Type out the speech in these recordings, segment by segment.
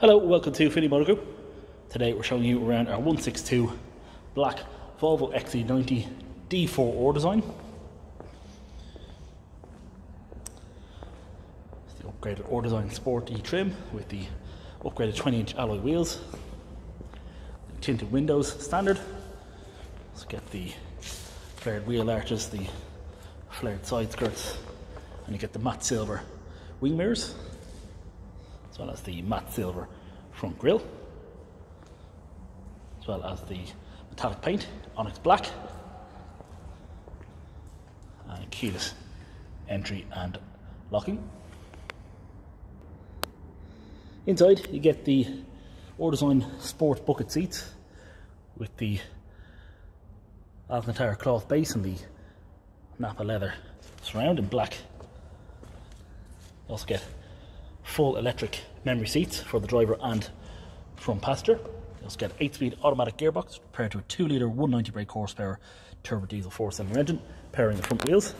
Hello, welcome to Finlay Motor Group. Today we're showing you around our 162 black Volvo XC90 D4 R-Design. It's the upgraded R-Design Sport E trim with the upgraded 20 inch alloy wheels, tinted windows standard. Let's get the flared wheel arches, the flared side skirts, and you get the matte silver wing mirrors as well as the matte silver front grille, as well as the metallic paint, onyx black, and keyless entry and locking. Inside you get the Design sport bucket seats with the Alcantara cloth base and the Nappa leather surround in black. You also get full electric memory seats for the driver and front passenger. You also get 8 speed automatic gearbox paired to a 2 litre 190 brake horsepower turbo diesel 4 cylinder engine, pairing the front wheels.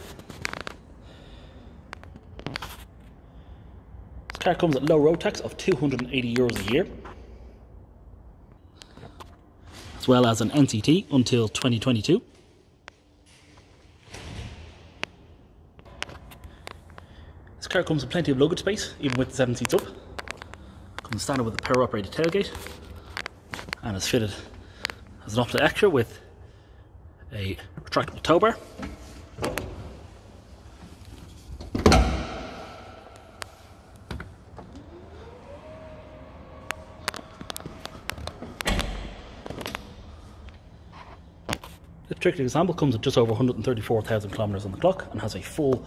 This car comes at low road tax of 280 euros a year, as well as an NCT until 2022. This car comes with plenty of luggage space, even with the seven seats up. Comes standard with a power operated tailgate and is fitted as an opposite extra with a retractable tow bar. This particular example comes at just over 134,000 kilometers on the clock and has a full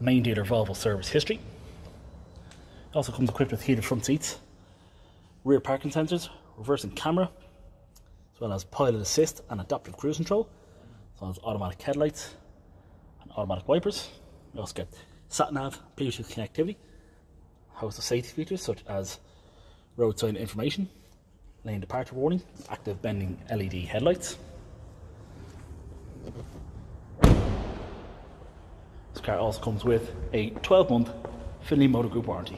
main dealer Volvo service history. It also comes equipped with heated front seats, rear parking sensors, reversing camera, as well as pilot assist and adaptive cruise control, as well as automatic headlights and automatic wipers. You also get sat nav, Bluetooth connectivity, host of safety features such as road sign information, lane departure warning, active bending LED headlights. This car also comes with a 12 month Finlay Motor Group warranty.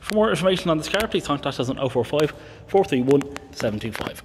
For more information on this car, please contact us on 045 431 725.